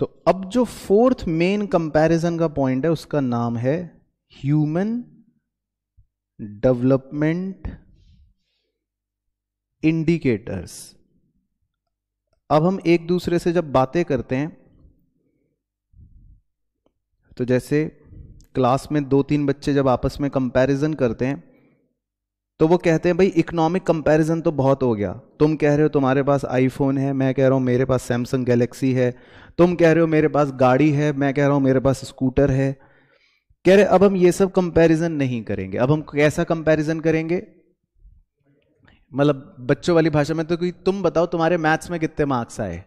तो अब जो फोर्थ मेन कंपैरिजन का पॉइंट है, उसका नाम है ह्यूमन डेवलपमेंट इंडिकेटर्स अब हम एक दूसरे से जब बातें करते हैं तो जैसे क्लास में दो तीन बच्चे जब आपस में कंपैरिजन करते हैं तो वो कहते हैं, भाई इकोनॉमिक कंपैरिजन तो बहुत हो गया। तुम कह रहे हो तुम्हारे पास आईफोन है, मैं कह रहा हूँ मेरे पास सैमसंग गैलेक्सी है। तुम कह रहे हो मेरे पास गाड़ी है, मैं कह रहा हूँ मेरे पास स्कूटर है। कह रहे, अब हम ये सब कंपैरिजन नहीं करेंगे। अब हम कैसा कंपैरिजन करेंगे? मतलब बच्चों वाली भाषा में तो कोई, तुम बताओ तुम्हारे मैथ्स में कितने मार्क्स आए?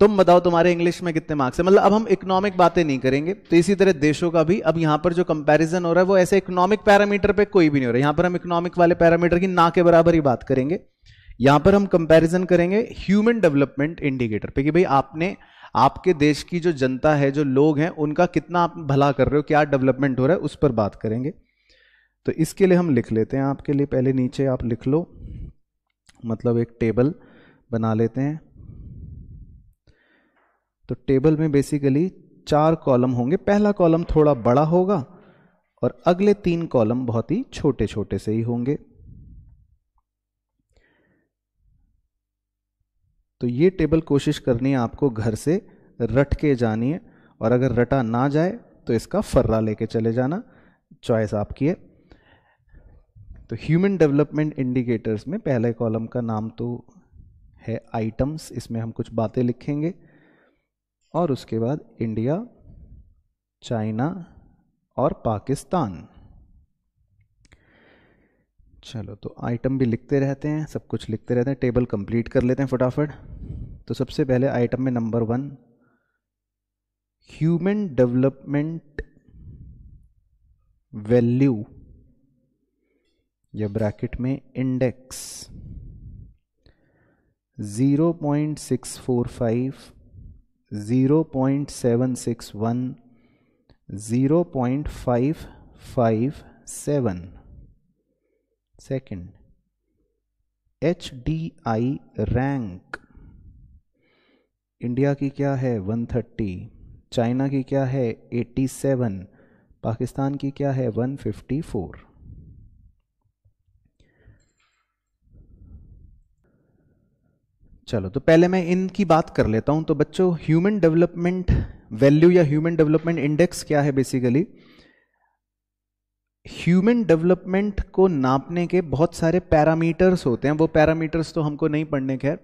तुम बताओ तुम्हारे इंग्लिश में कितने मार्क्स है? मतलब अब हम इकोनॉमिक बातें नहीं करेंगे तो इसी तरह देशों का भी, अब यहाँ पर जो कंपैरिजन हो रहा है, वो ऐसे इकोनॉमिक पैरामीटर पे कोई भी नहीं हो रहा है। यहाँ पर हम इकोनॉमिक वाले पैरामीटर की ना के बराबर ही बात करेंगे। यहाँ पर हम कंपैरिजन करेंगे ह्यूमन डेवलपमेंट इंडिकेटर पे कि भाई आपने, आपके देश की जो जनता है, जो लोग हैं, उनका कितना आप भला कर रहे हो, क्या डेवलपमेंट हो रहा है, उस पर बात करेंगे। तो इसके लिए हम लिख लेते हैं, आपके लिए पहले नीचे आप लिख लो। मतलब एक टेबल बना लेते हैं। तो टेबल में बेसिकली चार कॉलम होंगे। पहला कॉलम थोड़ा बड़ा होगा और अगले तीन कॉलम बहुत ही छोटे छोटे से ही होंगे। तो ये टेबल कोशिश करनी है आपको घर से रट के जानी है और अगर रटा ना जाए तो इसका फर्रा लेके चले जाना। चॉइस आपकी है। तो ह्यूमन डेवलपमेंट इंडिकेटर्स में पहले कॉलम का नाम तो है आइटम्स इसमें हम कुछ बातें लिखेंगे। और उसके बाद इंडिया, चाइना और पाकिस्तान। चलो तो आइटम भी लिखते रहते हैं, सब कुछ लिखते रहते हैं टेबल कंप्लीट कर लेते हैं फटाफट। तो सबसे पहले आइटम में number one human development value या ब्रैकेट में index 0.645 0.761 0.557 second HDI rank India की क्या है? 130 चाइना की क्या है? 87 पाकिस्तान की क्या है? 154 चलो तो पहले मैं इनकी बात कर लेता हूँ। तो बच्चों ह्यूमन डेवलपमेंट वैल्यू या ह्यूमन डेवलपमेंट इंडेक्स क्या है बेसिकली ह्यूमन डेवलपमेंट को नापने के बहुत सारे पैरामीटर्स होते हैं। वो पैरामीटर्स तो हमको नहीं पढ़ने, खैर।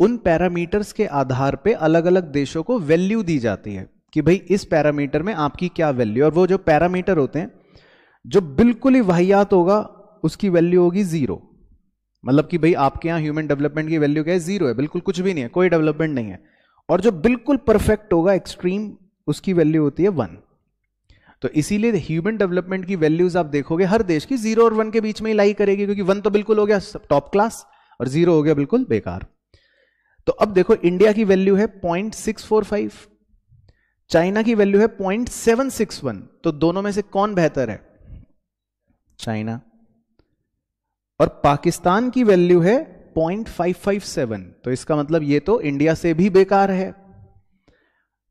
उन पैरामीटर्स के आधार पे अलग अलग देशों को वैल्यू दी जाती है कि भाई इस पैरामीटर में आपकी क्या वैल्यू और वो जो पैरामीटर होते हैं, जो बिल्कुल ही वाहियात होगा, उसकी वैल्यू होगी ज़ीरो मतलब कि भाई आपके यहाँ ह्यूमन डेवलपमेंट की वैल्यू क्या है? ज़ीरो है, बिल्कुल कुछ भी नहीं है, कोई डेवलपमेंट नहीं है। और जो बिल्कुल परफेक्ट होगा एक्सट्रीम उसकी वैल्यू होती है वन तो इसीलिए ह्यूमन डेवलपमेंट की वैल्यूज़ आप देखोगे, हर देश की ज़ीरो और वन के बीच में ही लाई करेगी, क्योंकि वन तो बिल्कुल हो गया टॉप क्लास और ज़ीरो हो गया बिल्कुल बेकार. तो अब देखो इंडिया की वैल्यू है point six four five China की वैल्यू है पॉइंट सेवन सिक्स वन तो दोनों में से कौन बेहतर है? चाइना और पाकिस्तान की वैल्यू है 0.557 तो इसका मतलब ये तो इंडिया से भी बेकार है।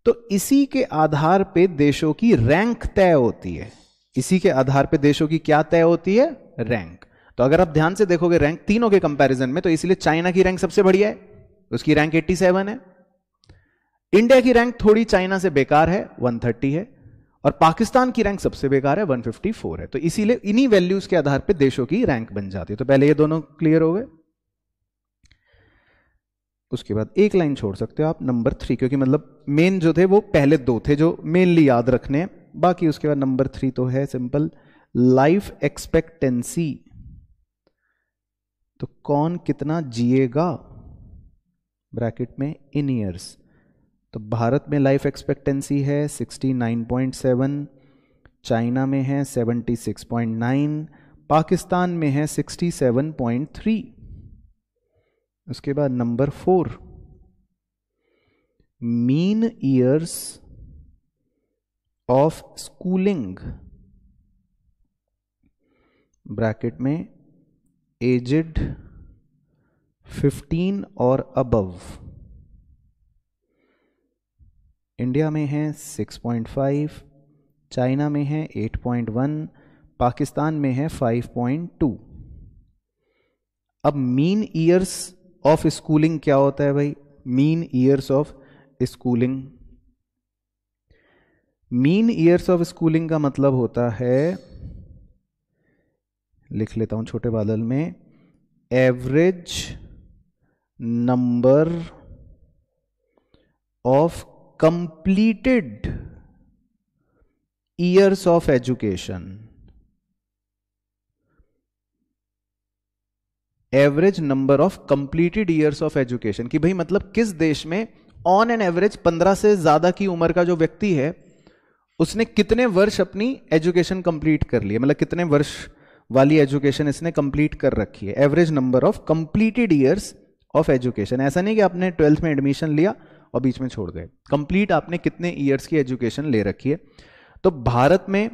तो इसी के आधार पे देशों की रैंक तय होती है। इसी के आधार पे देशों की क्या तय होती है? रैंक। तो अगर आप ध्यान से देखोगे रैंक तीनों के कंपैरिजन में तो इसलिए चाइना की रैंक सबसे बढ़िया है। उसकी रैंक 87 है। इंडिया की रैंक थोड़ी चाइना से बेकार है 130 है। और पाकिस्तान की रैंक सबसे बेकार है 154 है। तो इसीलिए इन्हीं वैल्यूज़ के आधार पे देशों की रैंक बन जाती है। तो पहले ये दोनों क्लियर हो गए। उसके बाद एक लाइन छोड़ सकते हो आप नंबर थ्री क्योंकि मतलब मेन जो थे वो पहले दो थे जो मेनली याद रखने बाकी उसके बाद नंबर थ्री तो है सिंपल लाइफ एक्सपेक्टेंसी तो कौन कितना जिएगा? ब्रैकेट में इन ईयर्स तो भारत में लाइफ एक्सपेक्टेंसी है 69.7 चाइना में है 76.9 पाकिस्तान में है 67.3 उसके बाद number four mean years of schooling bracket में एजिड 15 और अबव इंडिया में है 6.5 चाइना में है 8.1 पाकिस्तान में है 5.2 अब मीन ईयर्स ऑफ़ स्कूलिंग क्या होता है भाई? Mean years of schooling mean years of schooling का मतलब होता है, लिख लेता हूँ छोटे बादल में average number of completed years of education average number of completed years of education कि भाई मतलब किस देश में ऑन एन एवरेज पंद्रह से ज़्यादा की उम्र का जो व्यक्ति है, उसने कितने वर्ष अपनी एजुकेशन कंप्लीट कर ली मतलब कितने वर्ष वाली एजुकेशन इसने कंप्लीट कर रखी है? Average number of completed years of education ऐसा नहीं कि आपने ट्वेल्थ में एडमिशन लिया और बीच में छोड़ गए। कंप्लीट आपने कितने ईयर्स की एजुकेशन ले रखी है? तो भारत में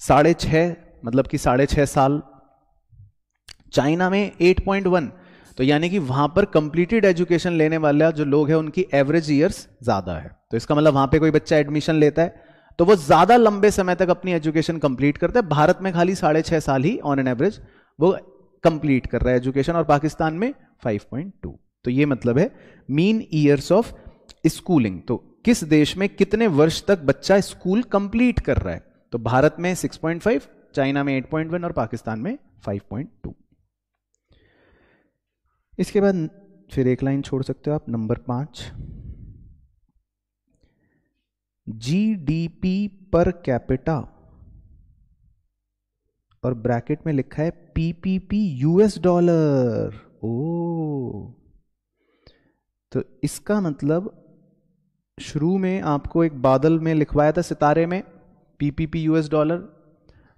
साढ़े छह मतलब कि साढ़े छह साल, चाइना में 8.1 तो यानी कि वहाँ पर कंप्लीटेड एजुकेशन लेने वाला जो लोग हैं, उनकी एवरेज ईयर्स ज़्यादा है। तो इसका मतलब वहाँ पे कोई बच्चा एडमिशन लेता है तो वो ज़्यादा लंबे समय तक अपनी एजुकेशन कंप्लीट करता है। भारत में खाली साढ़े छह साल ही ऑन एन एवरेज वो कंप्लीट कर रहा है एजुकेशन और पाकिस्तान में 5.2 तो ये मतलब है मीन ईयर्स ऑफ़ स्कूलिंग तो किस देश में कितने वर्ष तक बच्चा स्कूल कंप्लीट कर रहा है? तो भारत में 6.5 चाइना में 8.1 और पाकिस्तान में 5.2 इसके बाद फिर एक लाइन छोड़ सकते हो आप नंबर पाँच. जीडीपी पर कैपिटा और ब्रैकेट में लिखा है पीपीपी यूएस डॉलर ओ तो इसका मतलब शुरू में आपको एक बादल में लिखवाया था सितारे में पीपीपी यूएस डॉलर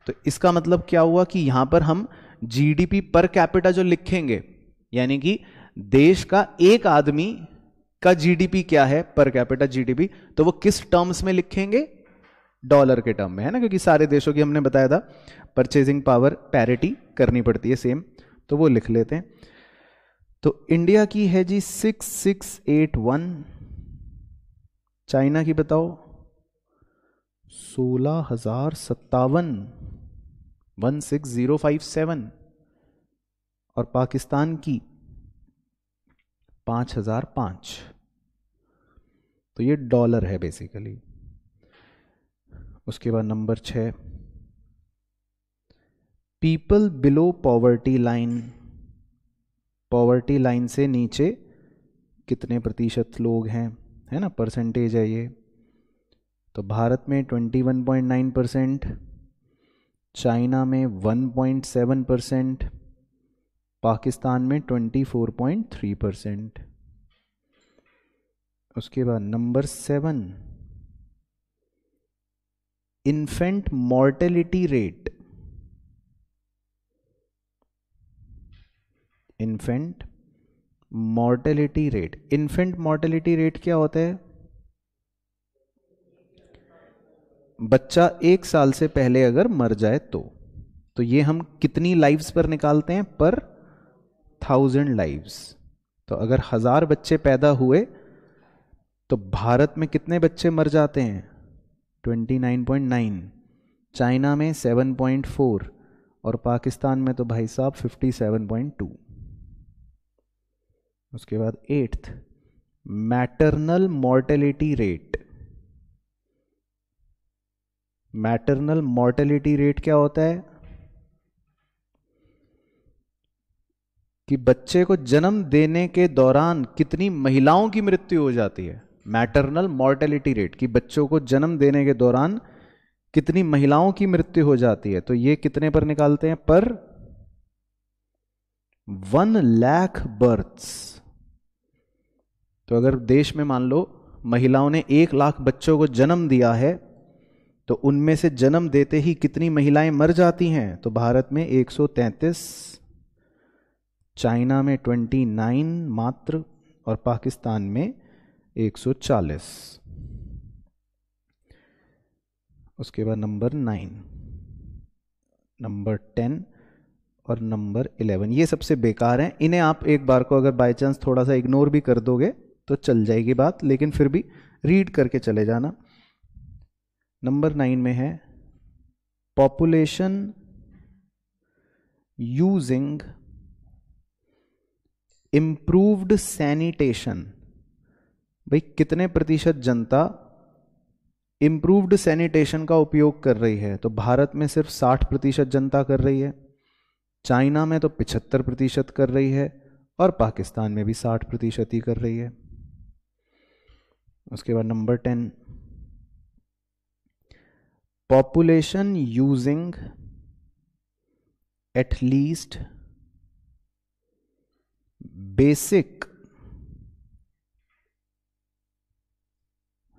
तो इसका मतलब क्या हुआ कि यहाँ पर हम जीडीपी पर कैपिटा जो लिखेंगे, यानी कि देश का एक आदमी का जीडीपी क्या है पर कैपिटा जीडीपी तो वो किस टर्म्स में लिखेंगे? डॉलर के टर्म में, है ना? क्योंकि सारे देशों की हमने बताया था परचेजिंग पावर पैरिटी करनी पड़ती है सेम तो वो लिख लेते हैं। तो इंडिया की है जी six six eight one China की बताओ। सोलह हज़ार सत्तावन। One six zero five seven और पाकिस्तान की पाँच हज़ार पाँच। तो ये डॉलर है बेसिकली उसके बाद नंबर छ। People below poverty line. Poverty line से नीचे कितने प्रतिशत लोग हैं, है ना? परसेंटेज है ये। तो भारत में 21.9 परसेंट चाइना में 1.7 परसेंट पाकिस्तान में 24.3 परसेंट उसके बाद number seven infant mortality rate infant mortality rate infant mortality rate क्या होता है? बच्चा एक साल से पहले अगर मर जाए तो। तो ये हम कितनी लाइव्स पर निकालते हैं? पर थाउज़ेंड लाइव्स तो अगर हज़ार बच्चे पैदा हुए तो भारत में कितने बच्चे मर जाते हैं? 29.9 चाइना में 7.4 और पाकिस्तान में तो भाई साहब 57.2 उसके बाद eighth maternal mortality rate maternal mortality rate क्या होता है? कि बच्चे को जन्म देने के दौरान कितनी महिलाओं की मृत्यु हो जाती है? मैटरनल मॉर्टेलिटी रेट कि बच्चों को जन्म देने के दौरान कितनी महिलाओं की मृत्यु हो जाती है? तो ये कितने पर निकालते हैं? पर वन लाख बर्थ्स तो अगर देश में मान लो, महिलाओं ने एक लाख बच्चों को जन्म दिया है तो उनमें से जन्म देते ही कितनी महिलाएँ मर जाती हैं? तो भारत में 133 चाइना में 29 मात्र और पाकिस्तान में 140 उसके बाद नंबर नाइन, नंबर टेन और नंबर इलेवन, ये सबसे बेकार हैं। इन्हें आप एक बार को अगर बाय चांस थोड़ा सा इग्नोर भी कर दोगे तो चल जाएगी बात, लेकिन फिर भी रीड करके चले जाना। नंबर नाइन में है पॉपुलेशन यूजिंग इंप्रूव्ड सैनिटेशन भाई, कितने प्रतिशत जनता इंप्रूव्ड सैनिटेशन का उपयोग कर रही है? तो भारत में सिर्फ़ 60 प्रतिशत जनता कर रही है, चाइना में तो पिछहत्तर प्रतिशत कर रही है, और पाकिस्तान में भी 60 प्रतिशत ही कर रही है। उसके बाद number ten. Population using at least basic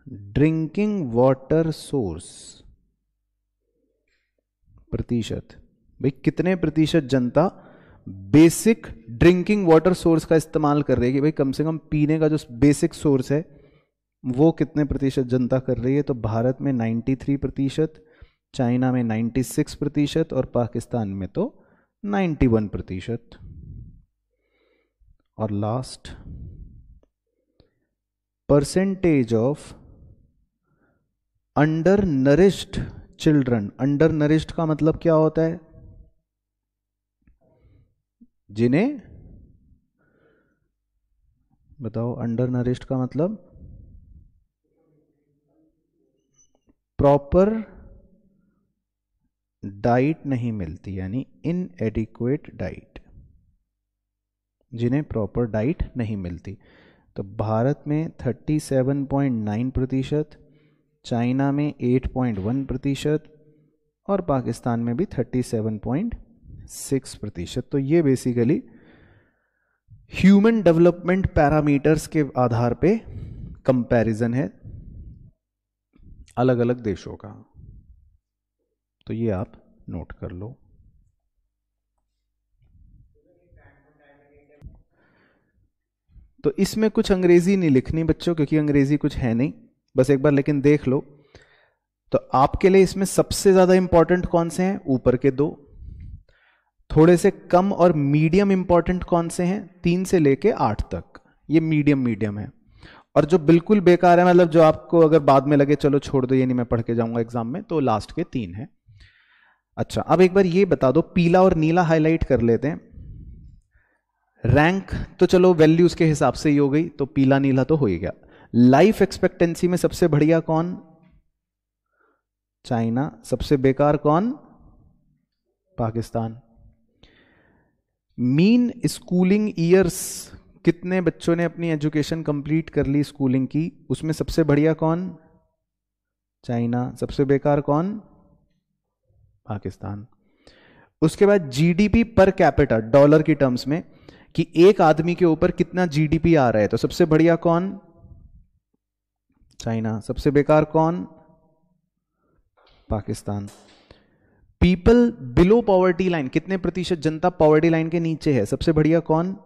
drinking water source प्रतिशत। भाई, कितने प्रतिशत जनता बेसिक ड्रिंकिंग वाटर सोर्स का इस्तेमाल कर रही है कि भाई कम से कम पीने का जो बेसिक सोर्स है वो कितने प्रतिशत जनता कर रही है? तो भारत में 93 प्रतिशत, चाइना में 96 प्रतिशत और पाकिस्तान में तो 91 प्रतिशत। और last percentage of undernourished children undernourished का मतलब क्या होता है? जिन्हें, बताओ अंडर नरिश्ड का मतलब प्रॉपर डाइट नहीं मिलती, यानी इन एडिक्वेट डाइट जिन्हें प्रॉपर डाइट नहीं मिलती। तो भारत में 37.9 प्रतिशत, चाइना में 8.1 प्रतिशत और पाकिस्तान में भी 37.6 प्रतिशत। तो ये बेसिकली ह्यूमन डेवलपमेंट पैरामीटर्स के आधार पे कंपैरिजन है। अलग अलग देशों का। तो ये आप नोट कर लो। तो इसमें कुछ अंग्रेज़ी नहीं लिखनी बच्चों, क्योंकि अंग्रेज़ी कुछ है नहीं। बस एक बार लेकिन देख लो। तो आपके लिए इसमें सबसे ज़्यादा इंपॉर्टेंट कौन से हैं? ऊपर के दो। थोड़े से कम और मीडियम इंपॉर्टेंट कौन से हैं? तीन से लेके आठ तक। ये मीडियम मीडियम है। और जो बिल्कुल बेकार है मतलब जो आपको अगर बाद में लगे, चलो छोड़ दो, ये नहीं मैं पढ़ के जाऊँगा एग्ज़ाम में तो लास्ट के तीन है। अच्छा अब एक बार ये बता दो, पीला और नीला हाईलाइट कर लेते हैं। रैंक तो चलो वैल्यूज़ के हिसाब से ही हो गई तो पीला नीला तो हो ही गया। लाइफ एक्सपेक्टेंसी में सबसे बढ़िया कौन? चाइना सबसे बेकार कौन? पाकिस्तान। मीन स्कूलिंग ईयर्स कितने बच्चों ने अपनी एजुकेशन कंप्लीट कर ली स्कूलिंग की? उसमें सबसे बढ़िया कौन? चाइना। सबसे बेकार कौन? पाकिस्तान। उसके बाद जीडीपी पर कैपिटा डॉलर की टर्म्स में, कि एक आदमी के ऊपर कितना जीडीपी आ रहा है। तो सबसे बढ़िया कौन? चाइना। सबसे बेकार कौन? Pakistan. People below poverty line कितने प्रतिशत जनता पॉवर्टी लाइन के नीचे है? सबसे बढ़िया कौन?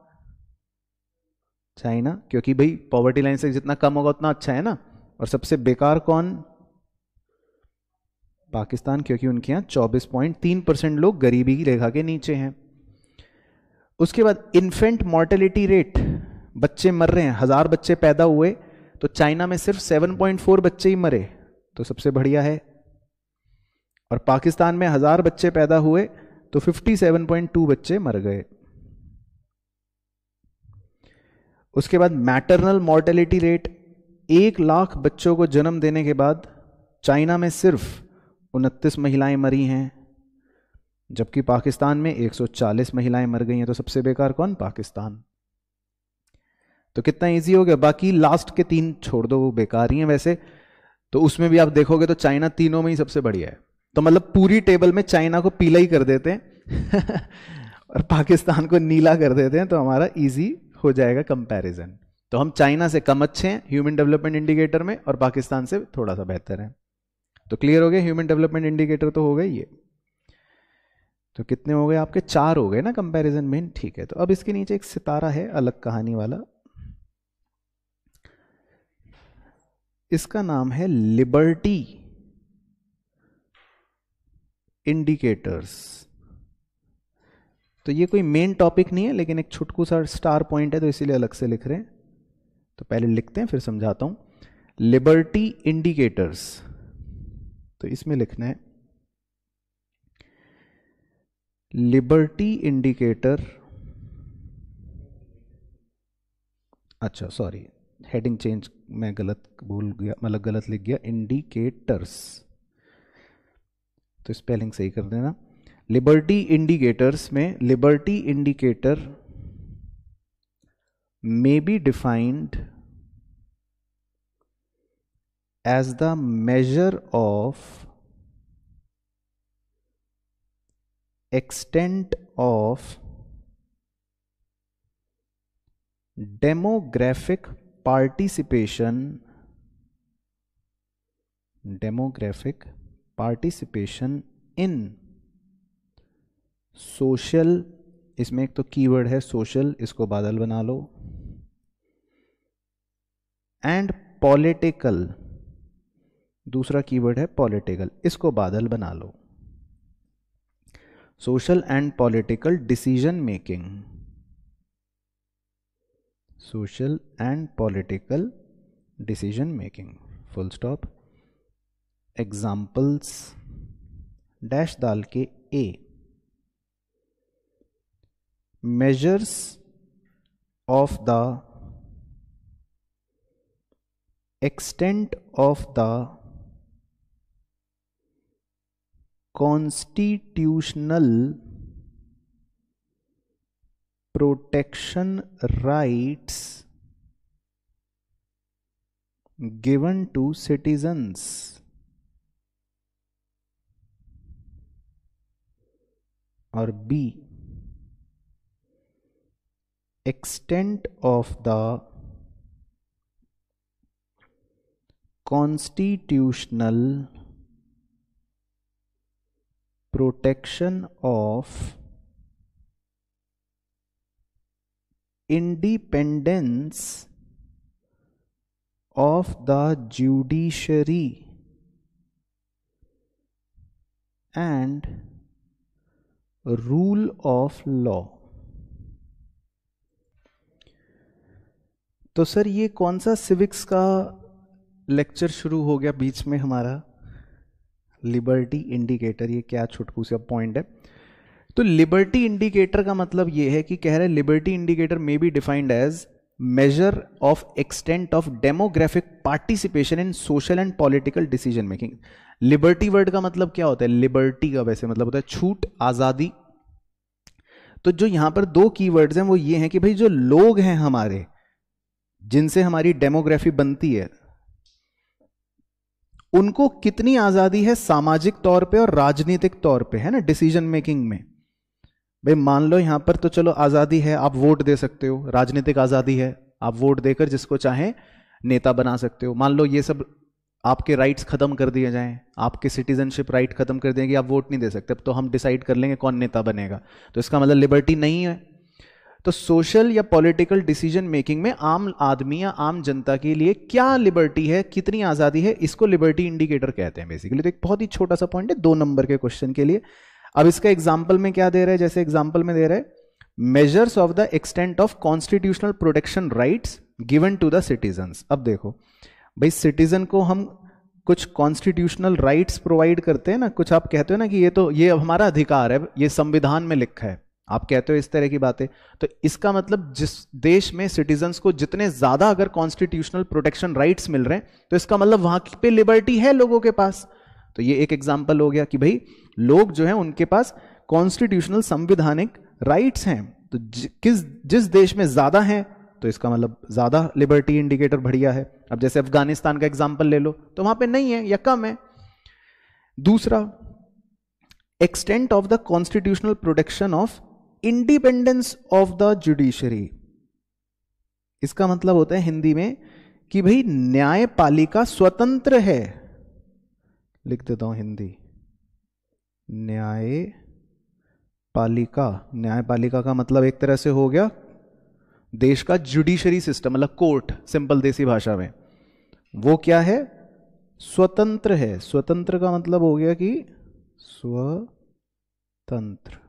चाइना क्योंकि भाई पॉवर्टी लाइन से जितना कम होगा उतना अच्छा है ना? और सबसे बेकार कौन? पाकिस्तान, क्योंकि उनके यहाँ 24.3 परसेंट लोग गरीबी की रेखा के नीचे हैं। उसके बाद इन्फेंट मॉर्टेलिटी रेट बच्चे मर रहे हैं, हज़ार बच्चे पैदा हुए तो चाइना में सिर्फ़ 7.4 बच्चे ही मरे तो सबसे बढ़िया है। और पाकिस्तान में हज़ार बच्चे पैदा हुए तो 57.2 बच्चे मर गए। उसके बाद मैटरनल मॉर्टेलिटी रेट एक लाख बच्चों को जन्म देने के बाद चाइना में सिर्फ़ उनतीस महिलाएँ मरी हैं, जबकि पाकिस्तान में 140 महिलाएँ मर गई हैं तो सबसे बेकार कौन? पाकिस्तान। तो कितना इजी हो गया? बाकी लास्ट के तीन छोड़ दो, वो बेकार ही हैं वैसे। तो उसमें भी आप देखोगे तो चाइना तीनों में ही सबसे बढ़िया है। तो मतलब पूरी टेबल में चाइना को पीला ही कर देते हैं और पाकिस्तान को नीला कर देते हैं तो हमारा इजी हो जाएगा कंपैरिजन तो हम चाइना से कम अच्छे हैं ह्यूमन डेवलपमेंट इंडिकेटर में, और पाकिस्तान से थोड़ा सा बेहतर है. तो क्लियर हो गया ह्यूमन डेवलपमेंट इंडिकेटर तो हो गए ये. तो कितने हो गए आपके? चार हो गए ना कंपैरिजन में? ठीक है तो अब इसके नीचे एक सितारा है, अलग कहानी वाला. इसका नाम है लिबर्टी इंडिकेटर्स तो ये कोई मेन टॉपिक नहीं है, लेकिन एक छुटकू सा स्टार पॉइंट है तो इसीलिए अलग से लिख रहे हैं। तो पहले लिखते हैं, फिर समझाता हूँ। लिबर्टी इंडिकेटर्स तो इसमें लिखना है। लिबर्टी इंडिकेटर अच्छा सॉरी हेडिंग चेंज मैं गलत भूल गया मतलब गलत लिख गया। इंडिकेटर्स तो स्पेलिंग सही कर देना। लिबर्टी इंडिकेटर्स में liberty indicator may be defined as the measure of extent of demographic participation demographic participation in social, इसमें एक तो कीवर्ड है सोशल, इसको बादल बना लो। एंड पॉलिटिकल, दूसरा कीवर्ड है पॉलिटिकल, इसको बादल बना लो। Social and political decision making. Social and political decision making, full stop. Examples dash डाल के ए। Measures of the extent of the constitutional protection rights given to citizens. Or B extent of the constitutional protection of independence of the judiciary and rule of law तो sir, ये कौन सा civics का lecture शुरू हो गया बीच में हमारा? लिबर्टी इंडिकेटर ये क्या छुटकू सा पॉइंट है? तो लिबर्टी इंडिकेटर का मतलब ये है कि कह रहे liberty indicator may be defined as measure of extent of demographic participation in social and political decision making liberty word का मतलब क्या होता है? लिबर्टी का वैसे मतलब होता है छूट, आज़ादी। तो जो यहाँ पर दो कीवर्ड्स हैं, वो ये हैं कि भाई जो लोग हैं हमारे जिनसे हमारी डेमोग्राफी बनती है, उनको कितनी आज़ादी है सामाजिक तौर पे और राजनीतिक तौर पे, है ना डिसीज़न मेकिंग में? भाई मान लो यहाँ पर तो चलो आज़ादी है, आप वोट दे सकते हो, राजनीतिक आज़ादी है, आप वोट देकर जिसको चाहे नेता बना सकते हो। मान लो ये सब आपके राइट्स खत्म कर दिए जाएँ, आपके सिटीजनशिप राइट खत्म कर देंगे आप वोट नहीं दे सकते, अब तो हम डिसाइड कर लेंगे कौन नेता बनेगा। तो इसका मतलब लिबर्टी नहीं है। तो सोशल या पॉलिटिकल डिसीज़न मेकिंग में आम आदमी या आम जनता के लिए क्या लिबर्टी है, कितनी आज़ादी है, इसको लिबर्टी इंडिकेटर कहते हैं बेसिकली तो एक बहुत ही छोटा सा पॉइंट है, दो नंबर के क्वेश्चन के लिए। अब इसका एग्ज़ाम्पल में क्या दे रहे हैं? जैसे एग्ज़ाम्पल में दे रहे हैं measures of the extent of constitutional protection rights given to the citizen अब देखो, भाई सिटीजन को हम कुछ कॉन्स्टिट्यूशनल राइट्स प्रोवाइड करते हैं ना, कुछ आप कहते हो ना कि ये तो ये हमारा अधिकार है, ये संविधान में लिखा है। आप कहते हो इस तरह की बातें। तो इसका मतलब जिस देश में सिटीजन्स को जितने ज़्यादा अगर कॉन्स्टिट्यूशनल प्रोटेक्शन राइट्स मिल रहे हैं तो इसका मतलब वहाँ पे लिबर्टी है लोगों के पास। तो ये एक एग्ज़ाम्पल हो गया कि भाई, लोग जो है उनके पास कॉन्स्टिट्यूशनल संविधानिक राइट्स हैं। तो किस, जिस देश में ज़्यादा है तो इसका मतलब ज़्यादा लिबर्टी इंडिकेटर बढ़िया है। अब जैसे अफ़गानिस्तान का एग्ज़ाम्पल ले लो तो वहाँ पे नहीं है या कम है। दूसरा extent of the constitutional protection of independence of the judiciary इसका मतलब होता है हिंदी में कि भाई न्यायपालिका स्वतंत्र है। लिख देता हूँ हिंदी। न्याय पालिका न्यायपालिका का मतलब एक तरह से हो गया देश का जुडिशरी सिस्टम मतलब कोर्ट सिंपल देसी भाषा में। वो क्या है? स्वतंत्र है। स्वतंत्र का मतलब हो गया कि स्वतंत्र।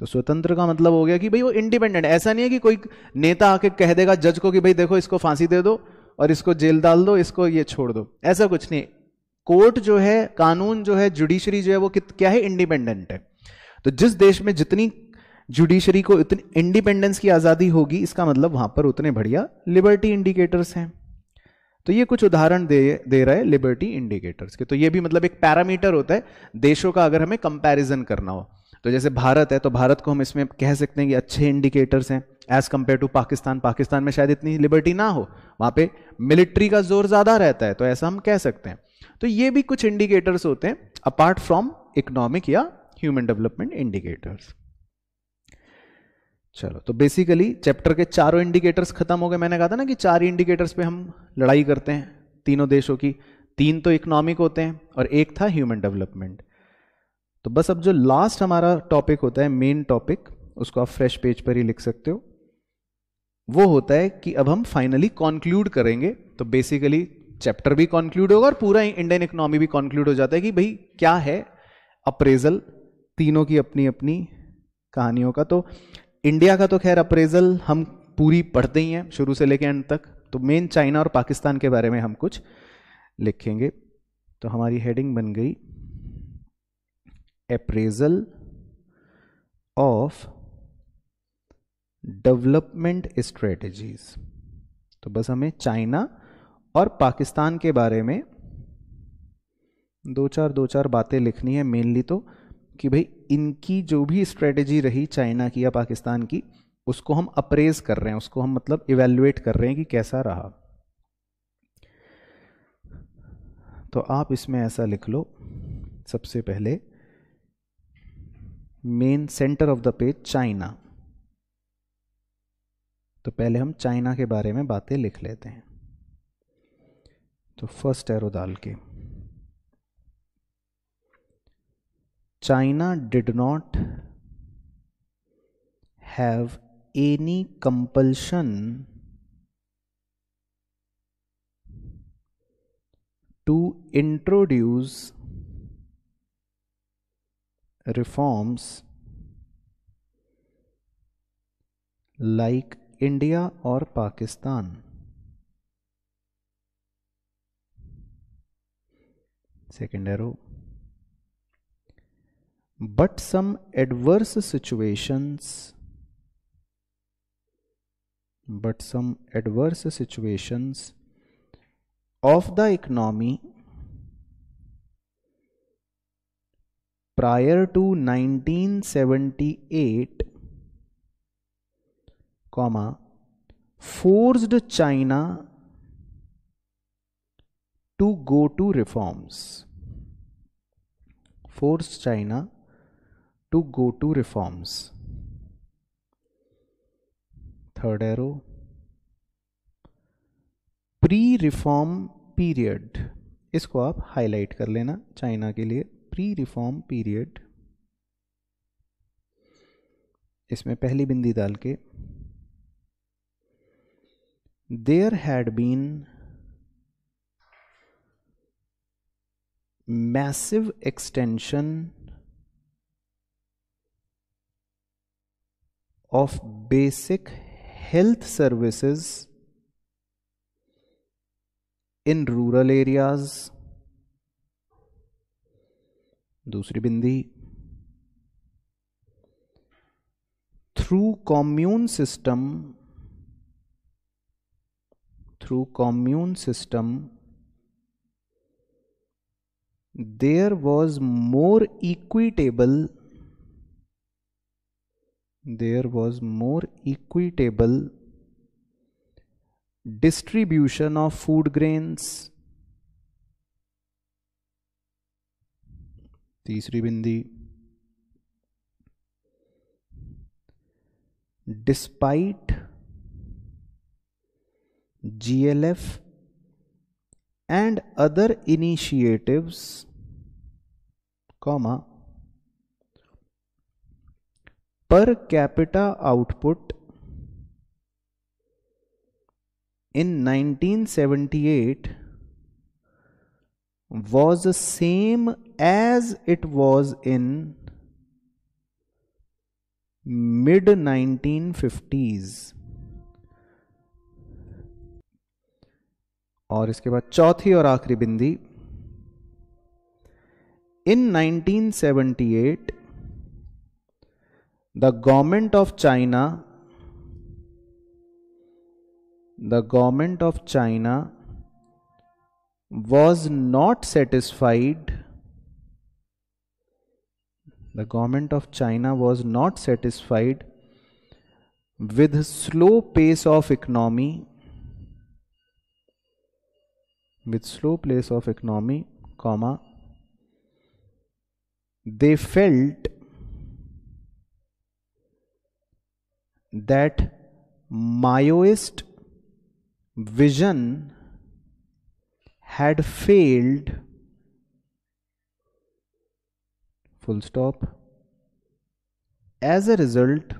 तो स्वतंत्र का मतलब हो गया कि भाई वो इंडिपेंडेंट ऐसा नहीं है कि कोई नेता आके कह देगा जज को कि भाई देखो इसको फांसी दे दो और इसको जेल डाल दो, इसको ये छोड़ दो। ऐसा कुछ नहीं। कोर्ट जो है, कानून जो है जुडिशरी जो है, वो क्या है? इंडिपेंडेंट है। तो जिस देश में जितनी जुडिशरी को इतनी इंडिपेंडेंस की आज़ादी होगी, इसका मतलब वहाँ पर उतने बढ़िया लिबर्टी इंडिकेटर्स हैं। तो ये कुछ उदाहरण दे दे रहा है लिबर्टी इंडिकेटर्स के। तो ये भी मतलब एक पैरामीटर होता है, देशों का अगर हमें कंपैरिजन करना हो। तो जैसे भारत है तो भारत को हम इसमें कह सकते हैं कि अच्छे इंडिकेटर्स हैं as compare to Pakistan. Pakistan में शायद इतनी लिबर्टी ना हो, वहाँ पे मिलिट्री का ज़ोर ज़्यादा रहता है तो ऐसा हम कह सकते हैं। तो ये भी कुछ इंडिकेटर्स होते हैं अपार्ट फ्रॉम इकोनॉमिक या ह्यूमन डेवलपमेंट इंडिकेटर्स चलो तो बेसिकली चैप्टर के चारों इंडिकेटर्स खत्म हो गए। मैंने कहा था ना कि चार इंडिकेटर्स पे हम लड़ाई करते हैं, तीनों देशों की। तीन तो इकोनॉमिक होते हैं, और एक था ह्यूमन डेवलपमेंट तो बस अब जो लास्ट हमारा टॉपिक होता है मेन टॉपिक उसको आप फ्रेश पेज पर ही लिख सकते हो। वो होता है कि अब हम फाइनली कॉन्क्लूड करेंगे तो बेसिकली चैप्टर भी कॉन्क्लूड होगा और पूरा इंडियन इकोनॉमी भी कॉन्क्लूड हो जाता है कि भाई क्या है अप्रेजल तीनों की अपनी अपनी कहानियों का। तो इंडिया का तो खैर अप्रेजल हम पूरी पढ़ते ही हैं, शुरू से लेकर एंड तक। तो मेन चाइना और पाकिस्तान के बारे में हम कुछ लिखेंगे। तो हमारी हेडिंग बन गई अप्रेजल ऑफ़ डेवलपमेंट स्ट्रेटजीज तो बस हमें चाइना और पाकिस्तान के बारे में दो चार दो चार बातें लिखनी है मेनली तो कि भाई इनकी जो भी स्ट्रेटजी रही चाइना की या पाकिस्तान की, उसको हम अप्रेज कर रहे हैं, उसको हम मतलब इवेल्युएट कर रहे हैं कि कैसा रहा। तो आप इसमें ऐसा लिख लो सबसे पहले। Main centre of the page China तो पहले हम चाइना के बारे में बातें लिख लेते हैं। तो फ़र्स्ट एरो डाल के। China did not have any compulsion to introduce reforms like India or Pakistan. Second arrow. But some adverse situations, but some adverse situations of the economy prior to 1978 comma forced china to go to reforms. Force China to go to reforms. Third arrow. Pre reform period इसको आप highlight कर लेना China के लिए pre reform period इसमें पहली बिंदी डाल के there had been massive extension of basic health services in rural areas दूसरी बिंदी through commune system through commune system there was more equitable there was more equitable distribution of food grains तीसरी बिंदी despite GLF and other initiatives comma per capita output in 1978 was the same as it was in mid 1950s और इसके बाद चौथी और आखिरी बिंदी in 1978 the government of China the government of China was not satisfied the government of china was not satisfied with slow pace of economy with slow pace of economy comma they felt that maoist vision had failed full stop as a result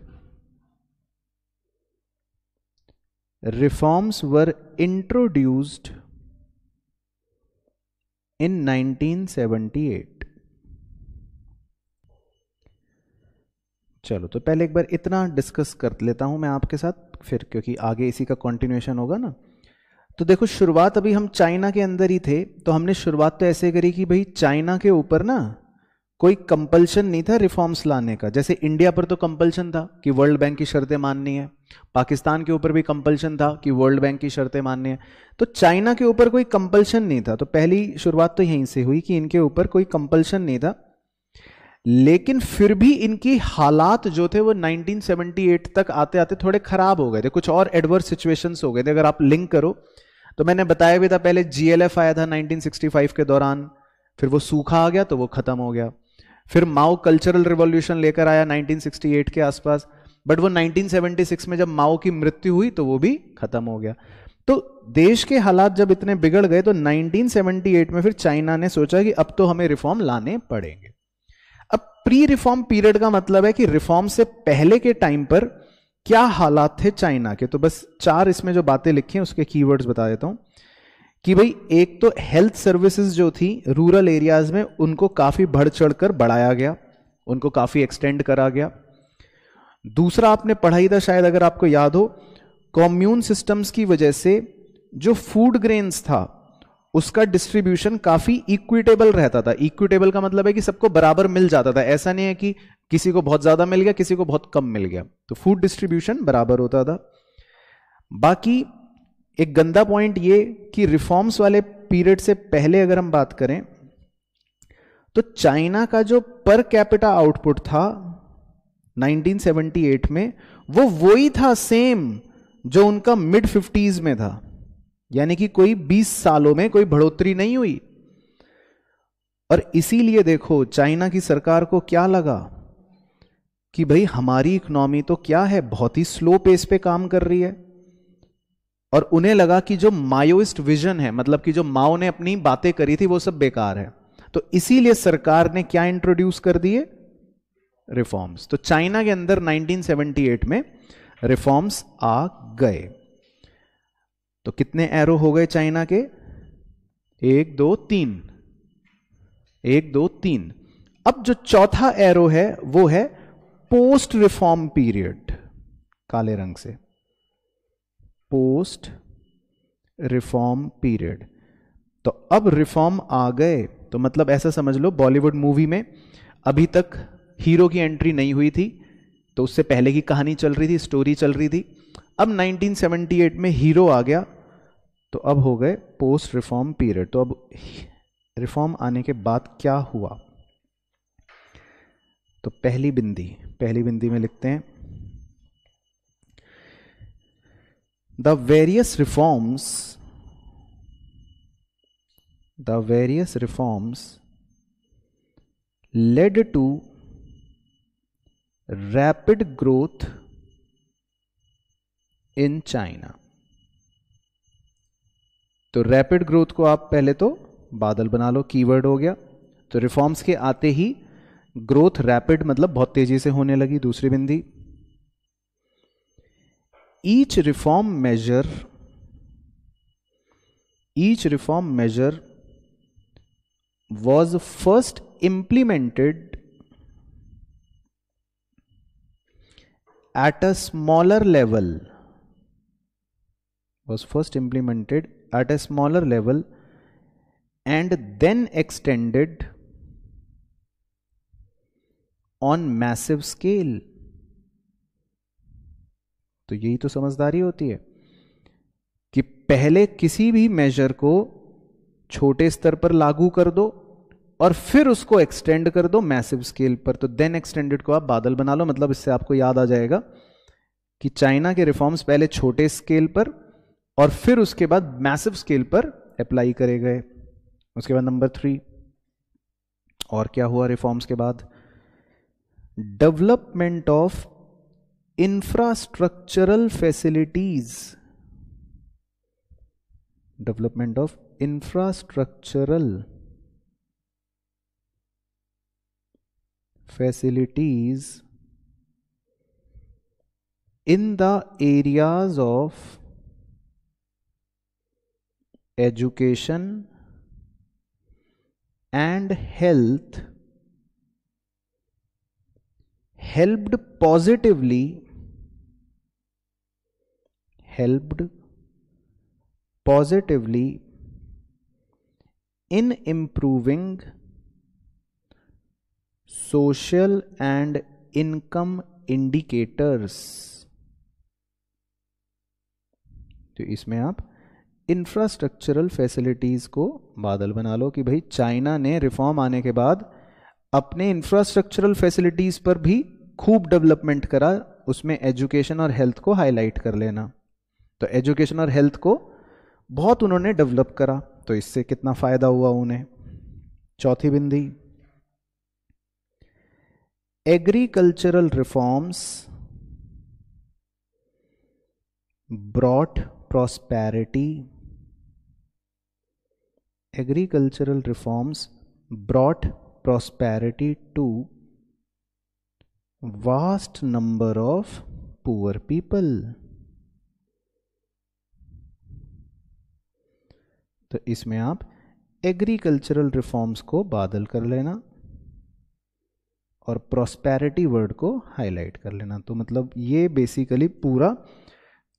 reforms were introduced in 1978 चलो तो पहले एक बार इतना discuss कर लेता हूँ मैं आपके साथ फिर क्योंकि आगे इसी का कंटिन्यूएशन होगा ना तो देखो, शुरुआत अभी हम चाइना के अंदर ही थे तो हमने शुरुआत तो ऐसे करी कि भाई, चाइना के ऊपर ना कोई कंपल्शन नहीं था रिफॉर्म्स लाने का। जैसे इंडिया पर तो कंपल्शन था कि वर्ल्ड बैंक की शर्तें माननी है पाकिस्तान के ऊपर भी कंपल्शन था कि वर्ल्ड बैंक की शर्तें माननी है। तो चाइना के ऊपर कोई कंपल्शन नहीं था तो पहली शुरुआत तो यहीं से हुई कि इनके ऊपर कोई कंपल्शन नहीं था। लेकिन फिर भी इनकी हालात जो थे वो 1978 तक आते आते थोड़े खराब हो गए थे, कुछ और एडवर्स सिचुएशंस हो गए थे। अगर आप लिंक करो तो मैंने बताया भी था, पहले जीएलएफ आया था 1965 के दौरान, फिर वो सूखा आ गया तो वो खत्म हो गया। फिर माओ कल्चरल रिवॉल्यूशन लेकर आया 1968 के आसपास बट वो 1976 में जब माओ की मृत्यु हुई तो वो भी खत्म हो गया। तो देश के हालात जब इतने बिगड़ गए तो 1978 में फिर चाइना ने सोचा कि अब तो हमें रिफॉर्म लाने पड़ेंगे। अब प्री रिफॉर्म पीरियड का मतलब है कि रिफॉर्म से पहले के टाइम पर क्या हालात थे चाइना के? तो बस चार इसमें जो बातें लिखी हैं, उसके कीवर्ड्स बता देता हूँ। कि भाई, एक तो हेल्थ सर्विसेज़ जो थी रूरल एरियाज़ में, उनको काफ़ी बढ़ चढ़कर बढ़ाया गया, उनको काफ़ी एक्सटेंड करा गया। दूसरा आपने पढ़ाई था शायद, अगर आपको याद हो कॉम्यून सिस्टम्स की वजह से जो फ़ूड ग्रेन्स था, उसका डिस्ट्रीब्यूशन काफ़ी इक्विटेबल रहता था। इक्विटेबल का मतलब है कि सबको बराबर मिल जाता था। ऐसा नहीं है कि किसी को बहुत ज़्यादा मिल गया, किसी को बहुत कम मिल गया। तो फ़ूड डिस्ट्रीब्यूशन बराबर होता था। बाकी एक गंदा पॉइंट ये कि रिफॉर्म्स वाले पीरियड से पहले अगर हम बात करें तो चाइना का जो पर कैपिटा आउटपुट था 1978 में, वो वही था सेम जो उनका मिड फिफ्टीज में था। यानी कि कोई 20 सालों में कोई बढ़ोतरी नहीं हुई। और इसीलिए देखो, चाइना की सरकार को क्या लगा? कि भाई हमारी इकोनॉमी तो क्या है? बहुत ही स्लो पेस पे काम कर रही है। और उन्हें लगा कि जो मायोइस्ट विजन है मतलब कि जो माओ ने अपनी बातें करी थी, वो सब बेकार है। तो इसीलिए सरकार ने क्या इंट्रोड्यूस कर दिए? रिफॉर्म्स तो चाइना के अंदर 1978 में रिफॉर्म्स आ गए। तो कितने एरो हो गए चाइना के? एक, दो, तीन। एक, दो, तीन। अब जो चौथा एरो है, वो है पोस्ट रिफॉर्म पीरियड काले रंग से पोस्ट रिफॉर्म पीरियड तो अब रिफॉर्म आ गए तो मतलब ऐसा समझ लो बॉलीवुड मूवी में अभी तक हीरो की एंट्री नहीं हुई थी तो उससे पहले की कहानी चल रही थी स्टोरी चल रही थी। अब 1978 में हीरो आ गया तो अब हो गए पोस्ट रिफॉर्म पीरियड तो अब रिफॉर्म आने के बाद क्या हुआ? तो पहली बिंदी पहली बिंदी में लिखते हैं। The various reforms the various reforms led to rapid growth in China तो रैपिड ग्रोथ को आप पहले तो बादल बना लो कीवर्ड हो गया। तो रिफॉर्म्स के आते ही ग्रोथ रैपिड मतलब बहुत तेज़ी से होने लगी, दूसरी बिंदी। Each reform measure, each reform measure was first implemented at a smaller level. was first implemented at a smaller level and then extended on massive scale तो यही तो समझदारी होती है कि पहले किसी भी मेजर को छोटे स्तर पर लागू कर दो और फिर उसको एक्सटेंड कर दो मैसिव स्केल पर। तो देन एक्सटेंडेड को आप बादल बना लो मतलब इससे आपको याद आ जाएगा कि चाइना के रिफॉर्म्स पहले छोटे स्केल पर और फिर उसके बाद मैसिव स्केल पर अप्लाई करे गए। उसके बाद नंबर थ्री और क्या हुआ रिफॉर्म्स के बाद? development of infrastructural facilities. Development of infrastructural facilities in the areas of education and health helped positively helped positively in improving social and income indicators तो इसमें आप इंफ्रास्ट्रक्चरल फैसिलिटीज़ को बादल बना लो कि भाई चाइना ने रिफॉर्म आने के बाद अपने इंफ्रास्ट्रक्चरल फैसिलिटीज़ पर भी खूब डेवलपमेंट करा, उसमें एजुकेशन और हेल्थ को हाईलाइट कर लेना। तो एजुकेशन और हेल्थ को बहुत उन्होंने डेवलप करा तो इससे कितना फ़ायदा हुआ उन्हें। चौथी बिंदी, agricultural reforms brought prosperity agricultural reforms brought prosperity to vast number of poor people. तो इसमें आप एग्रीकल्चरल रिफॉर्म्स को बादल कर लेना और प्रॉस्पेरिटी वर्ड को हाईलाइट कर लेना। तो मतलब ये बेसिकली पूरा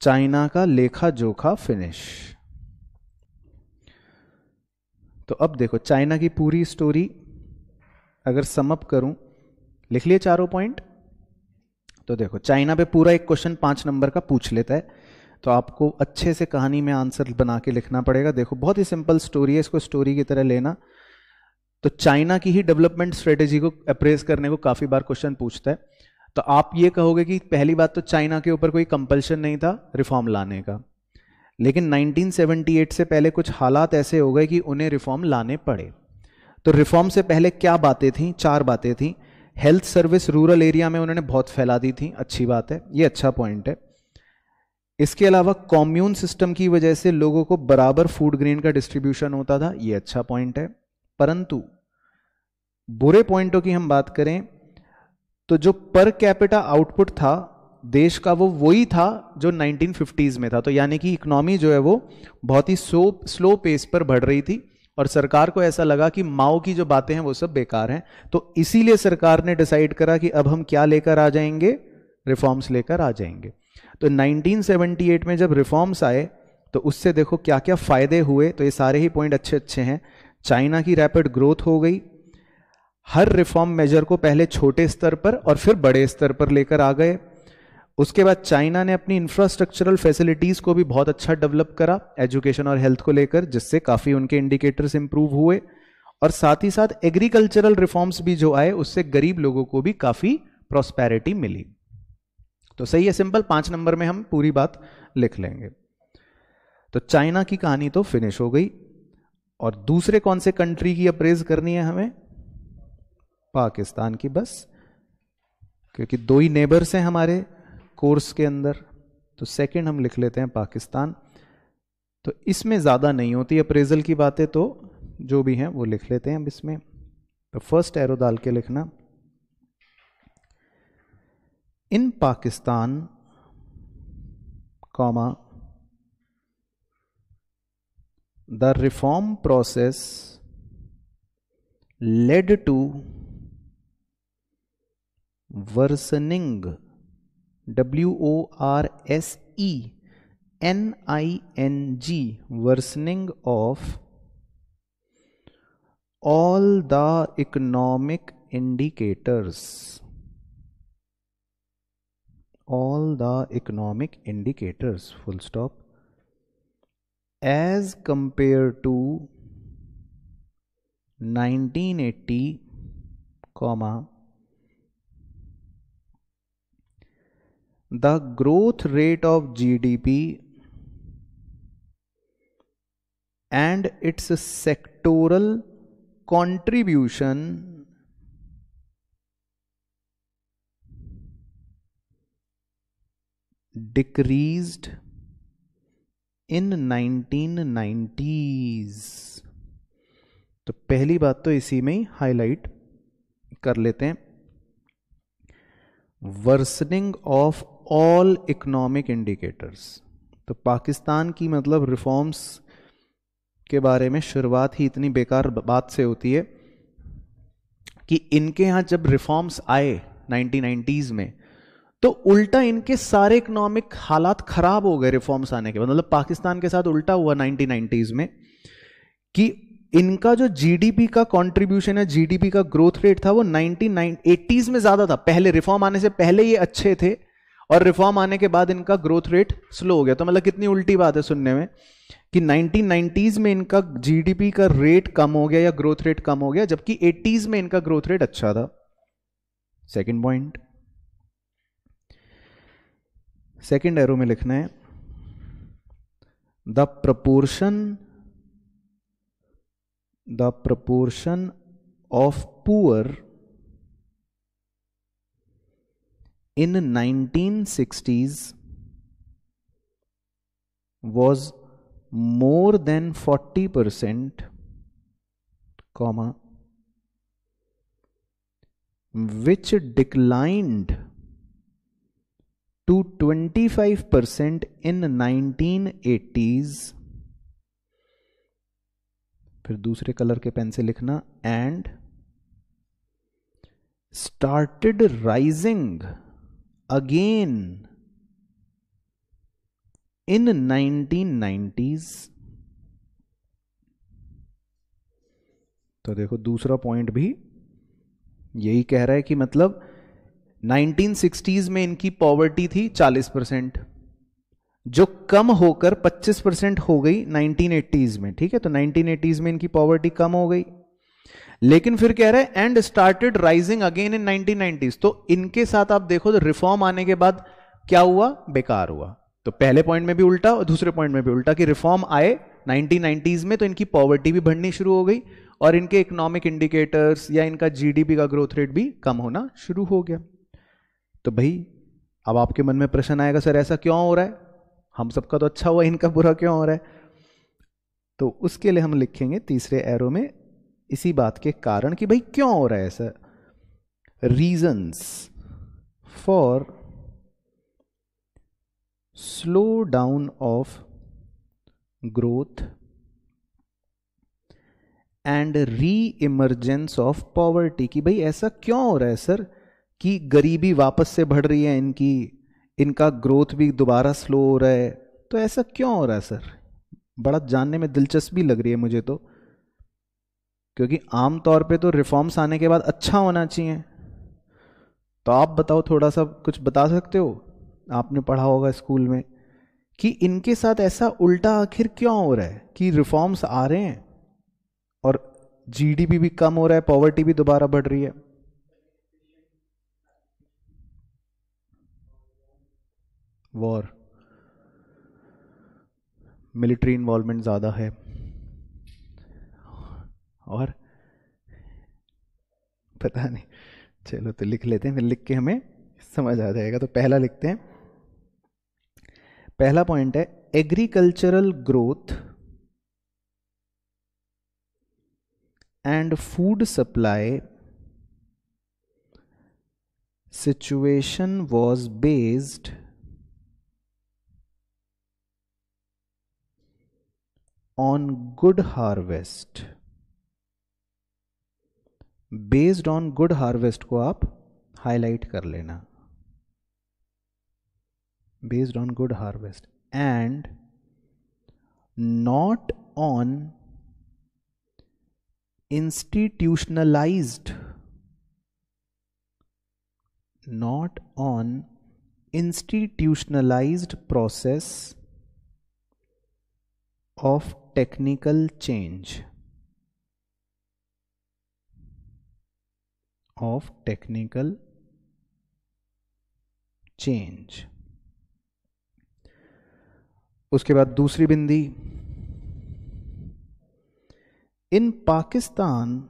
चाइना का लेखा जोखा फिनिश तो अब देखो, चाइना की पूरी स्टोरी अगर समअप करूँ, लिख लिए चारों पॉइंट तो देखो, चाइना पे पूरा एक क्वेश्चन पाँच नंबर का पूछ लेता है तो आपको अच्छे से कहानी में आंसर बना के लिखना पड़ेगा। देखो, बहुत ही सिंपल स्टोरी है, इसको स्टोरी की तरह लेना। तो चाइना की ही डेवलपमेंट स्ट्रेटेजी को अप्रेज करने को काफ़ी बार क्वेश्चन पूछता है। तो आप ये कहोगे कि पहली बात तो चाइना के ऊपर कोई कंपल्शन नहीं था रिफॉर्म लाने का। लेकिन 1978 से पहले कुछ हालात ऐसे हो गए कि उन्हें रिफॉर्म लाने पड़े। तो रिफॉर्म से पहले क्या बातें थी? चार बातें थी। हेल्थ सर्विस रूरल एरिया में उन्होंने बहुत फैला दी थी। अच्छी बात है। ये अच्छा पॉइंट है। इसके अलावा कॉम्यून सिस्टम की वजह से लोगों को बराबर फ़ूड ग्रेन का डिस्ट्रीब्यूशन होता था। ये अच्छा पॉइंट है। परंतु बुरे पॉइंटों की हम बात करें तो जो पर कैपिटा आउटपुट था देश का, वो वही था जो 1950s में था। तो यानी कि इकोनॉमी जो है वो बहुत ही स्लो स्लो पेस पर बढ़ रही थी। और सरकार को ऐसा लगा कि माओ की जो बातें हैं वो सब बेकार हैं तो इसीलिए सरकार ने डिसाइड करा कि अब हम क्या लेकर आ जाएँगे? रिफॉर्म्स लेकर आ जाएँगे। तो 1978 में जब रिफॉर्म्स आए तो उससे देखो क्या क्या फ़ायदे हुए तो ये सारे ही पॉइंट अच्छे अच्छे हैं। चाइना की रैपिड ग्रोथ हो गई। हर रिफॉर्म मेजर को पहले छोटे स्तर पर और फिर बड़े स्तर पर लेकर आ गए। उसके बाद चाइना ने अपनी इंफ्रास्ट्रक्चरल फैसिलिटीज़ को भी बहुत अच्छा डेवलप करा एजुकेशन और हेल्थ को लेकर, जिससे काफ़ी उनके इंडिकेटर्स इंप्रूव हुए। और साथ ही साथ एग्रीकल्चरल रिफॉर्म्स भी जो आए, उससे गरीब लोगों को भी काफ़ी प्रॉस्पेरिटी मिली। तो सही है सिंपल पाँच नंबर में हम पूरी बात लिख लेंगे। तो चाइना की कहानी तो फिनिश हो गई। और दूसरे कौन से कंट्री की अप्रेज करनी है हमें? पाकिस्तान की बस, क्योंकि दो ही नेबर्स हैं हमारे। कोर्स के अंदर तो सेकंड हम लिख लेते हैं पाकिस्तान। तो इसमें ज़्यादा नहीं होती अप्रेजल की बातें तो जो भी हैं वो लिख लेते हैं अब इसमें। तो फ़र्स्ट एरो डाल के लिखना। In Pakistan comma the reform process led to worsening W O R S E N I N G worsening of all the economic indicators. All the economic indicators full stop. As compared to 1980 comma the growth rate of G D P and its sectoral contribution decrease in nineteen nineties तो पहली बात तो इसी में ही highlight कर लेते हैं। Worsening of all economic indicators तो पाकिस्तान की मतलब रिफॉर्म्स के बारे में शुरुआत ही इतनी बेकार बात से होती है कि इनके यहाँ जब रिफॉर्म्स आए 1990s में तो उल्टा इनके सारे इकोनॉमिक हालात खराब हो गए रिफॉर्म्स आने के बाद। मतलब पाकिस्तान के साथ उल्टा हुआ 1990s में कि इनका जो जीडीपी का कंट्रीब्यूशन है जीडीपी का ग्रोथ रेट था वो 1980s में ज़्यादा था। पहले रिफॉर्म आने से पहले ये अच्छे थे और रिफॉर्म आने के बाद इनका ग्रोथ रेट स्लो हो गया। तो मतलब कितनी उल्टी बात है सुनने में कि 1990s में इनका जीडीपी का रेट कम हो गया या ग्रोथ रेट कम हो गया, जबकि 80s में इनका ग्रोथ रेट अच्छा था। सेकंड पॉइंट सेकंड एरो में लिखना है। The proportion the proportion of poor in 1960s was more than 40% comma which declined to 25% in 1980s फिर दूसरे कलर के पेन से लिखना and started rising again. In 1990s तो देखो दूसरा पॉइंट भी यही कह रहा है कि मतलब 1960s में इनकी पॉवर्टी थी 40 परसेंट, जो कम होकर 25 परसेंट हो गई 1980s में, ठीक है? तो 1980s में इनकी पॉवर्टी कम हो गई। लेकिन फिर कह रहे हैं and started rising again in 1990s तो इनके साथ आप देखो तो रिफॉर्म आने के बाद क्या हुआ? बेकार हुआ। तो पहले पॉइंट में भी उल्टा और दूसरे पॉइंट में भी उल्टा कि रिफॉर्म आए 1990s में तो इनकी पॉवर्टी भी बढ़नी शुरू हो गई और इनके इकोनॉमिक इंडिकेटर्स या इनका जीडीपी का ग्रोथ रेट भी कम होना शुरू हो गया। तो भाई, अब आपके मन में प्रश्न आएगा, सर, ऐसा क्यों हो रहा है? हम सबका तो अच्छा हुआ, इनका बुरा क्यों हो रहा है? तो उसके लिए हम लिखेंगे तीसरे एरो में इसी बात के कारण कि भाई क्यों हो रहा है ऐसा? Reasons for slow down of growth and reemergence of poverty कि भाई ऐसा क्यों हो रहा है सर कि गरीबी वापस से बढ़ रही है इनकी, इनका ग्रोथ भी दोबारा स्लो हो रहा है। तो ऐसा क्यों हो रहा है सर बड़ा जानने में दिलचस्पी लग रही है मुझे तो। क्योंकि आमतौर पे तो रिफॉर्म्स आने के बाद अच्छा होना चाहिए। तो आप बताओ, थोड़ा सा कुछ बता सकते हो? आपने पढ़ा होगा स्कूल में कि इनके साथ ऐसा उल्टा आखिर क्यों हो रहा है कि रिफॉर्म्स आ रहे हैं और जीडीपी भी कम हो रहा है पॉवर्टी भी दोबारा बढ़ रही है? वॉर मिलिट्री इन्वॉल्वमेंट ज़्यादा है। और पता नहीं, चलो तो लिख लेते हैं, फिर लिख के हमें समझ आ जाएगा। तो पहला लिखते हैं। पहला पॉइंट है agricultural growth and food supply situation was based on good harvest based on good harvest को आप हाईलाइट कर लेना। Based on good harvest and not on institutionalise not on institutionalised process of technical change of technical change. उसके बाद दूसरी बिंदी। In Pakistan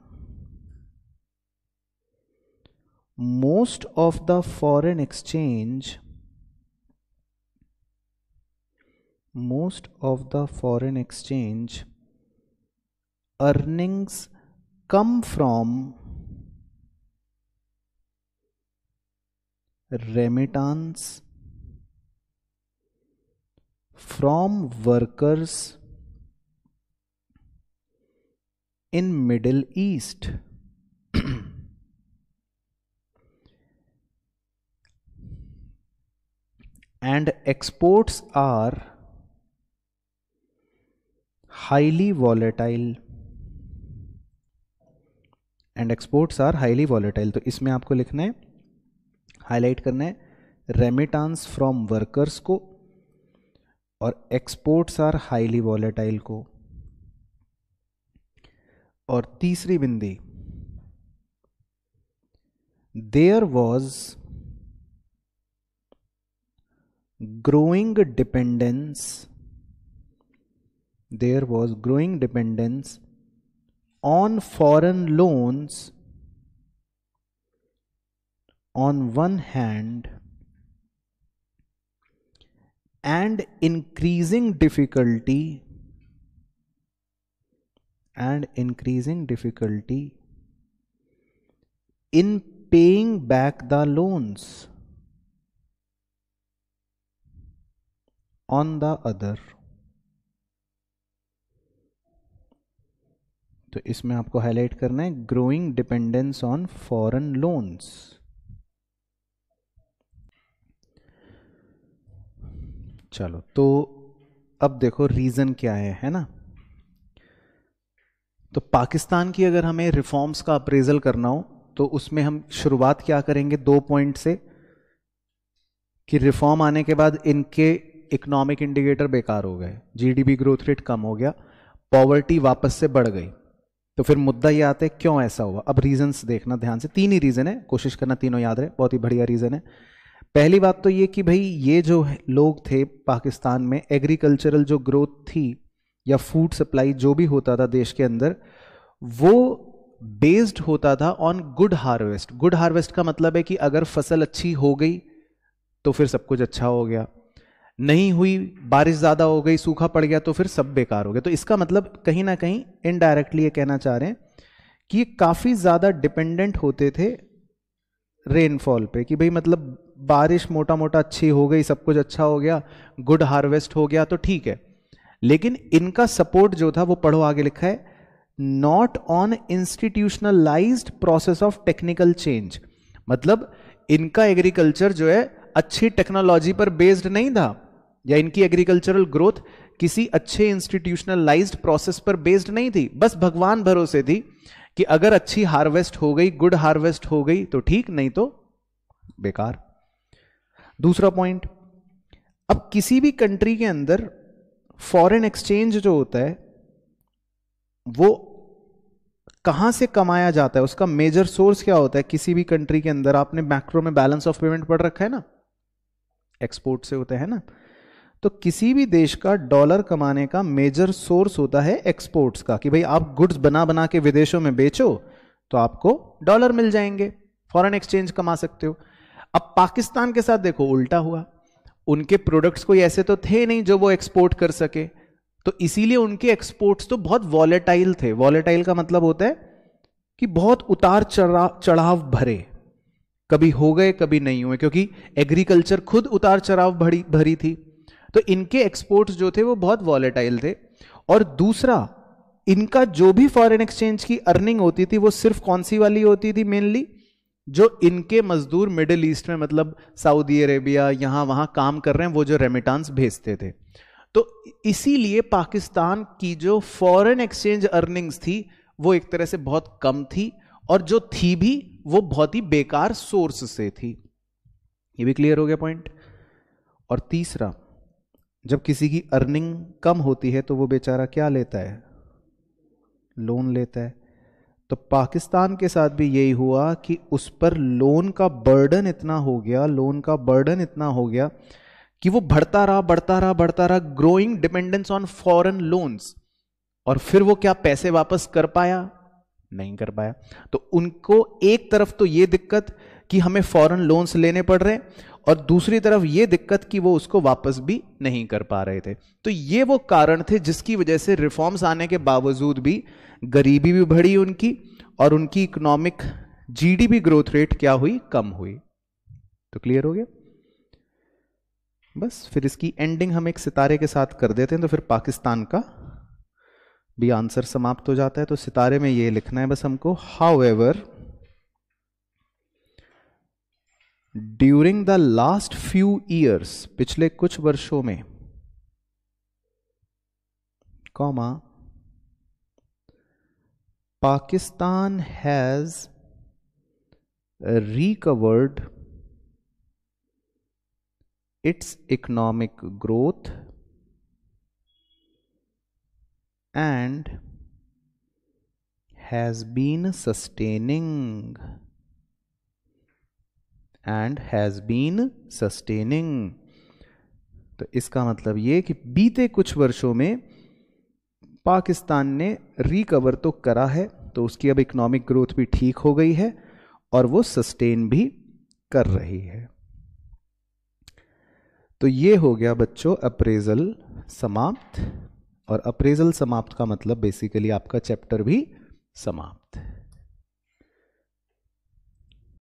most of the foreign exchange most of the foreign exchange earnings come from remittance from workers in middle east and exports are highly volatile and exports are highly volatile तो इसमें आपको लिखना है highlight करना है। Remittance from workers को और exports are highly volatile को। और तीसरी बिंदी there was growing dependence there was growing dependence on foreign loans on one hand and increasing difficulty and increasing difficulty in paying back the loans on the other तो इसमें आपको highlight करना है growing dependence on foreign loans चलो तो अब देखो reason क्या है है ना? तो पाकिस्तान की अगर हमें रिफॉर्म्स का अप्रेजल करना हो तो उसमें हम शुरुआत क्या करेंगे दो पॉइंट से? कि रिफॉर्म आने के बाद इनके इकोनॉमिक इंडिकेटर बेकार हो गए जीडीपी ग्रोथ रेट कम हो गया पॉवर्टी वापस से बढ़ गई। तो फिर मुद्दा ये आता है, क्यों ऐसा हुआ? अब रीजंस देखना, ध्यान से, तीन ही रीजन है, कोशिश करना तीनों याद रहे, बहुत ही बढ़िया रीजन है। पहली बात तो ये कि भाई, ये जो लोग थे पाकिस्तान में, एग्रीकल्चरल जो ग्रोथ थी या फ़ूड सप्लाई जो भी होता था देश के अंदर, वो बेस्ड होता था on good harvest good harvest का मतलब है कि अगर फ़सल अच्छी हो गई तो फिर सब कुछ अच्छा हो गया. नहीं हुई, बारिश ज़्यादा हो गई, सूखा पड़ गया तो फिर सब बेकार हो गया. तो इसका मतलब कहीं ना कहीं इनडायरेक्टली ये कहना चाह रहे हैं कि ये काफ़ी ज़्यादा डिपेंडेंट होते थे रेनफॉल पे, कि भाई मतलब बारिश मोटा मोटा अच्छी हो गई, सब कुछ अच्छा हो गया, गुड हार्वेस्ट हो गया तो ठीक है। लेकिन इनका सपोर्ट जो था, वो पढ़ो आगे लिखा है, not on institutionalised process of technical change. मतलब इनका एग्रीकल्चर जो है, अच्छी टेक्नोलॉजी पर बेस्ड नहीं था, या इनकी एग्रीकल्चरल ग्रोथ किसी अच्छे इंस्टीट्यूशनलाइज्ड प्रोसेस पर बेस्ड नहीं थी। बस भगवान भरोसे थी कि अगर अच्छी हार्वेस्ट हो गई, गुड हार्वेस्ट हो गई तो ठीक, नहीं तो बेकार। दूसरा पॉइंट अब किसी भी कंट्री के अंदर फॉरेन एक्सचेंज जो होता है, वो कहाँ से कमाया जाता है? उसका मेजर सोर्स क्या होता है? किसी भी कंट्री के अंदर। आपने मैक्रो में बैलेंस ऑफ़ पेमेंट पढ़ रखा है ना? एक्सपोर्ट से होता है ना? तो किसी भी देश का डॉलर कमाने का मेजर सोर्स होता है एक्सपोर्ट्स का, कि भाई आप गुड्स बना बना के विदेशों में बेचो तो आपको डॉलर मिल जाएँगे। फॉरेन एक्सचेंज कमा सकते हो। अब पाकिस्तान के साथ देखो, उल्टा हुआ। उनके प्रोडक्ट्स कोई ऐसे तो थे नहीं जो वो एक्सपोर्ट कर सके। तो इसीलिए उनके एक्सपोर्ट्स तो बहुत वॉलेटाइल थे। वॉलेटाइल का मतलब होता है कि बहुत उतार चढ़ाव भरे। कभी हो गए, कभी नहीं हुए, क्योंकि एग्रीकल्चर खुद उतार चढ़ाव भरी भरी थी। तो इनके एक्सपोर्ट्स जो थे वो बहुत वॉलेटाइल थे। और दूसरा, इनका जो भी फॉरेन एक्सचेंज की अर्निंग होती थी, वो सिर्फ़ कौन सी वाली होती थी मेनली जो इनके मजदूर मिडिल ईस्ट में मतलब सऊदी अरेबिया, यहाँ वहाँ काम कर रहे हैं, वो जो रेमिटांस भेजते थे। तो इसीलिए पाकिस्तान की जो फॉरेन एक्सचेंज अर्निंग्स थी, वो एक तरह से बहुत कम थी, और जो थी भी, वो बहुत ही बेकार सोर्स से थी। ये भी क्लियर हो गया पॉइंट और तीसरा, जब किसी की अर्निंग कम होती है तो वो बेचारा क्या लेता है? लोन लेता है। तो पाकिस्तान के साथ भी यही हुआ कि उस पर लोन का बर्डन इतना हो गया, लोन का बर्डन इतना हो गया कि वो बढ़ता रहा बढ़ता रहा बढ़ता रहा growing dependence on foreign loans और फिर वो क्या पैसे वापस कर पाया? नहीं कर पाया। तो उनको एक तरफ़ तो ये दिक्कत कि हमें फॉरेन लोन्स लेने पड़ रहे और दूसरी तरफ़ ये दिक्कत कि वो उसको वापस भी नहीं कर पा रहे थे। तो ये वो कारण थे जिसकी वजह से रिफॉर्म्स आने के बावजूद भी गरीबी भी बढ़ी उनकी और उनकी इकोनॉमिक जीडीपी ग्रोथ रेट क्या हुई? कम हुई। तो क्लियर हो गया? बस, फिर इसकी एंडिंग हम एक सितारे के साथ कर देते हैं तो फिर पाकिस्तान का भी आंसर समाप्त हो जाता है। तो सितारे में ये लिखना है बस हमको however during the last few years पिछले कुछ वर्षों में comma Pakistan has recovered its economic growth and has been sustaining and has been sustaining तो इसका मतलब ये कि बीते कुछ वर्षों में पाकिस्तान ने रिकवर तो करा है तो उसकी अब इकोनॉमिक ग्रोथ भी ठीक हो गई है और वो सस्टेन भी कर रही है। तो ये हो गया बच्चों अप्रेजल समाप्त। और अप्रेजल समाप्त का मतलब बेसिकली आपका चैप्टर भी समाप्त।